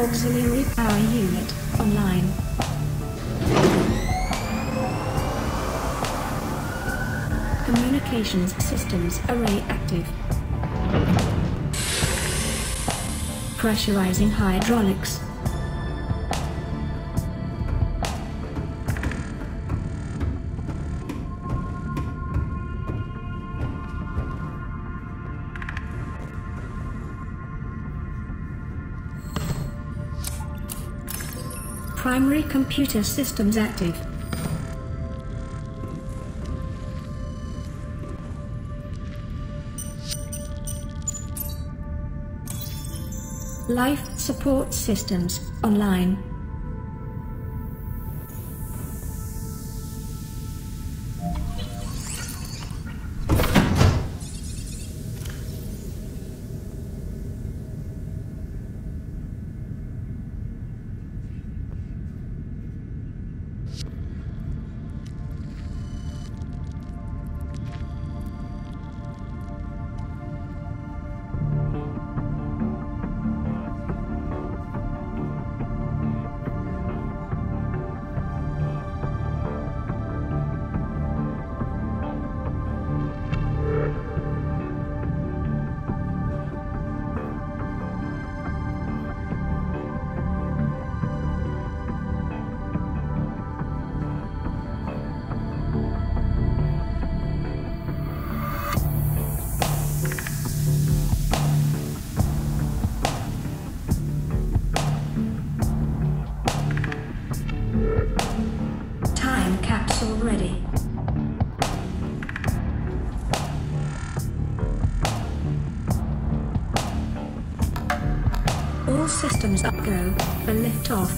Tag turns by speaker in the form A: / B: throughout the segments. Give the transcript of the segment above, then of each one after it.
A: Auxiliary power unit online. Communications systems array active. Pressurizing hydraulics. Primary computer systems active. Life support systems online. Systems up go for liftoff.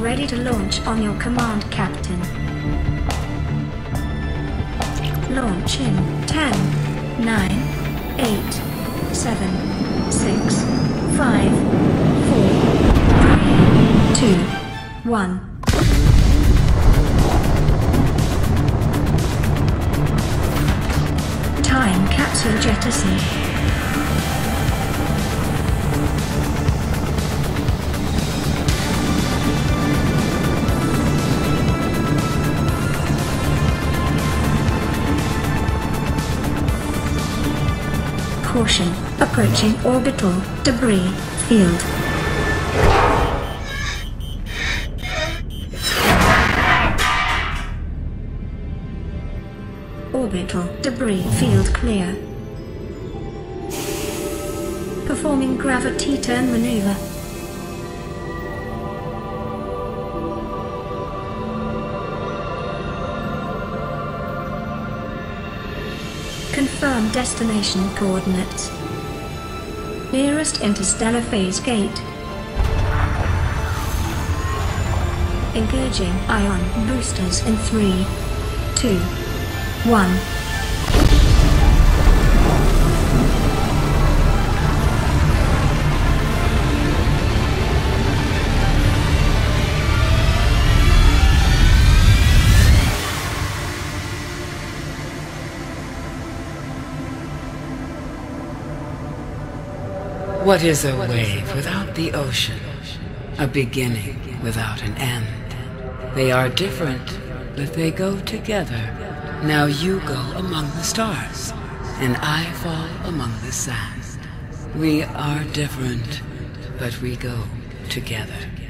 A: Ready to launch on your command, Captain. Launch in 10, 9, 8, 7, 6, 5, 4, 3, 2, 1. Jettison. Caution, approaching orbital debris field. Orbital debris field clear. Performing gravity turn maneuver. Confirm destination coordinates. Nearest interstellar phase gate. Engaging ion boosters in three, two, one.
B: What is a wave without the ocean? A beginning without an end. They are different, but they go together. Now you go among the stars, and I fall among the sand. We are different, but we go together.